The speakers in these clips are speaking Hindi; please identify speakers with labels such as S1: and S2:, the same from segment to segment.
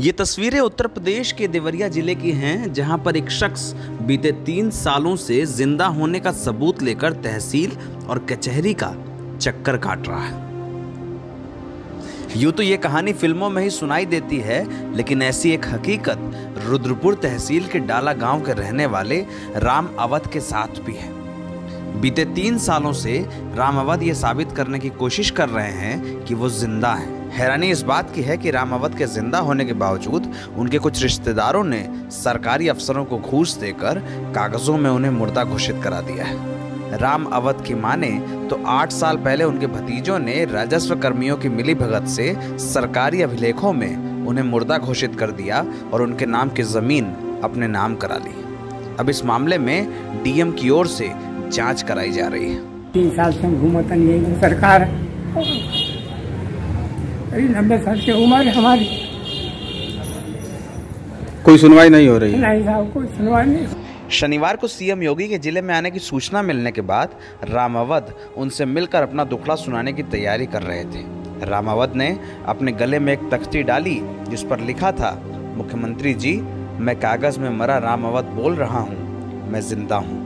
S1: ये तस्वीरें उत्तर प्रदेश के देवरिया ज़िले की हैं, जहाँ पर एक शख्स बीते तीन सालों से ज़िंदा होने का सबूत लेकर तहसील और कचहरी का चक्कर काट रहा है। यूँ तो ये कहानी फ़िल्मों में ही सुनाई देती है, लेकिन ऐसी एक हकीकत रुद्रपुर तहसील के डाला गाँव के रहने वाले राम अवध के साथ भी है। बीते तीन सालों से राम अवध ये साबित करने की कोशिश कर रहे हैं कि वो ज़िंदा हैं। हैरानी इस बात की है कि राम अवध के ज़िंदा होने के बावजूद उनके कुछ रिश्तेदारों ने सरकारी अफसरों को घूस देकर कागजों में उन्हें मुर्दा घोषित करा दिया है। राम अवध की माने तो आठ साल पहले उनके भतीजों ने राजस्व कर्मियों की मिली भगत से सरकारी अभिलेखों में उन्हें मुर्दा घोषित कर दिया और उनके नाम की ज़मीन अपने नाम करा ली। अब इस मामले में डीएम की ओर से जाँच कराई जा रही है।
S2: तीन साल से घूमतन यही सरकार नब्बे साल की उम्र हमारी।
S3: कोई सुनवाई नहीं हो रही है।
S2: नहीं साहब कोई सुनवाई नहीं।
S1: शनिवार को सीएम योगी के ज़िले में आने की सूचना मिलने के बाद राम उनसे मिलकर अपना दुखड़ा सुनाने की तैयारी कर रहे थे। राम ने अपने गले में एक तख्ती डाली जिस पर लिखा था मुख्यमंत्री जी मैं कागज़ में मरा राम बोल रहा हूँ मैं ज़िंदा हूँ।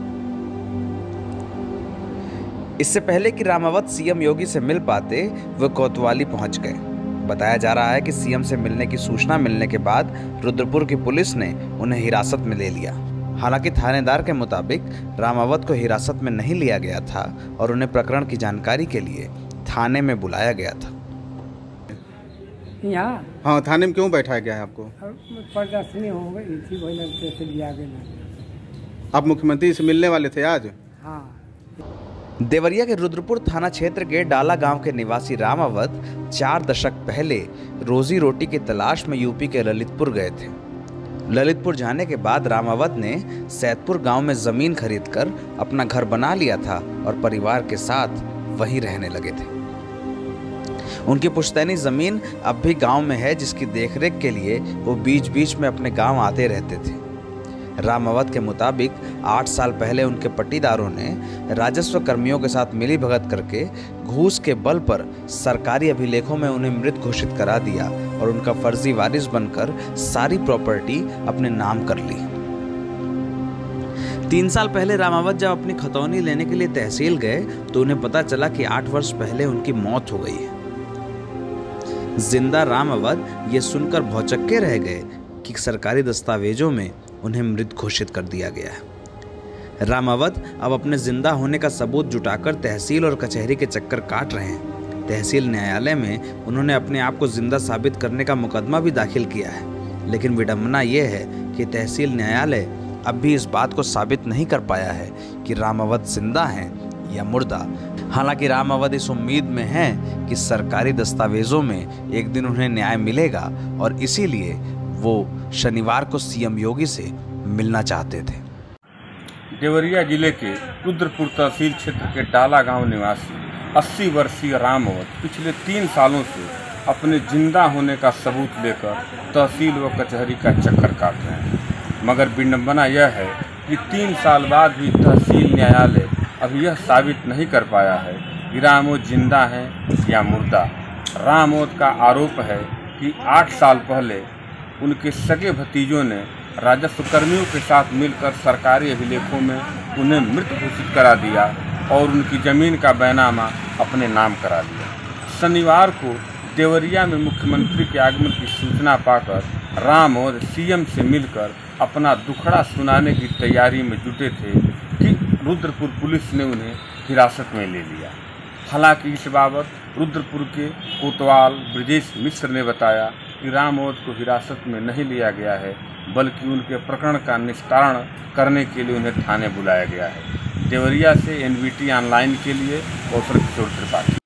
S1: इससे पहले कि राम अवध सीएम योगी से मिल पाते वे कोतवाली पहुँच गए। बताया जा रहा है कि सीएम से मिलने की सूचना मिलने के बाद रुद्रपुर की पुलिस ने उन्हें हिरासत में ले लिया। हालाँकि थानेदार के मुताबिक रामावत को हिरासत में नहीं लिया गया था और उन्हें प्रकरण की जानकारी के लिए थाने में बुलाया गया था।
S2: यहाँ
S3: हाँ थाने में क्यों बैठाया गया है आपको?
S2: प्रदर्शनी हो गई थी
S3: आप मुख्यमंत्री से मिलने वाले थे आज?
S2: हाँ।
S1: देवरिया के रुद्रपुर थाना क्षेत्र के डाला गाँव के निवासी राम अवध चार दशक पहले रोजी रोटी की तलाश में यूपी के ललितपुर गए थे। ललितपुर जाने के बाद राम अवध ने सैदपुर गाँव में ज़मीन खरीदकर अपना घर बना लिया था और परिवार के साथ वहीं रहने लगे थे। उनकी पुश्तैनी ज़मीन अब भी गाँव में है, जिसकी देखरेख के लिए वो बीच बीच में अपने गाँव आते रहते थे। राम अवध के मुताबिक आठ साल पहले उनके पट्टीदारों ने राजस्व कर्मियों के साथ मिली भगत करके घूस के बल पर सरकारी अभिलेखों में उन्हें मृत घोषित करा दिया और उनका फर्जी वारिस बनकर सारी प्रॉपर्टी अपने नाम कर ली। तीन साल पहले रामावत जब अपनी खतौनी लेने के लिए तहसील गए तो उन्हें पता चला कि आठ वर्ष पहले उनकी मौत हो गई है। ज़िंदा राम अवध ये सुनकर भौचक्के रह गए कि सरकारी दस्तावेजों में उन्हें मृत घोषित कर दिया गया है। राम अवध अब अपने ज़िंदा होने का सबूत जुटाकर तहसील और कचहरी के चक्कर काट रहे हैं। तहसील न्यायालय में उन्होंने अपने आप को ज़िंदा साबित करने का मुकदमा भी दाखिल किया है। लेकिन विडंबना यह है कि तहसील न्यायालय अब भी इस बात को साबित नहीं कर पाया है कि राम अवध ज़िंदा हैं या मुर्दा। हालाँकि राम अवध इस उम्मीद में हैं कि सरकारी दस्तावेजों में एक दिन उन्हें न्याय मिलेगा और इसीलिए वो शनिवार को सीएम योगी से मिलना चाहते थे।
S4: देवरिया ज़िले के रुद्रपुर तहसील क्षेत्र के डाला गाँव निवासी 80 वर्षीय रामवत पिछले तीन सालों से अपने ज़िंदा होने का सबूत लेकर तहसील व कचहरी का चक्कर काट रहे हैं। मगर विडम्बना यह है कि तीन साल बाद भी तहसील न्यायालय अभी यह साबित नहीं कर पाया है कि रामोद ज़िंदा है या मुर्दा। रामोद का आरोप है कि आठ साल पहले उनके सगे भतीजों ने राजस्व कर्मियों के साथ मिलकर सरकारी अभिलेखों में उन्हें मृत घोषित करा दिया और उनकी ज़मीन का बैनामा अपने नाम करा दिया। शनिवार को देवरिया में मुख्यमंत्री के आगमन की सूचना पाकर राम और सीएम से मिलकर अपना दुखड़ा सुनाने की तैयारी में जुटे थे कि रुद्रपुर पुलिस ने उन्हें हिरासत में ले लिया। हालाँकि इस बाबत रुद्रपुर के कोतवाल ब्रजेश मिश्र ने बताया कि रामोद को हिरासत में नहीं लिया गया है, बल्कि उनके प्रकरण का निस्तारण करने के लिए उन्हें थाने बुलाया गया है। देवरिया से एनवीटी ऑनलाइन के लिए, कौशल किशोर त्रिपाठी।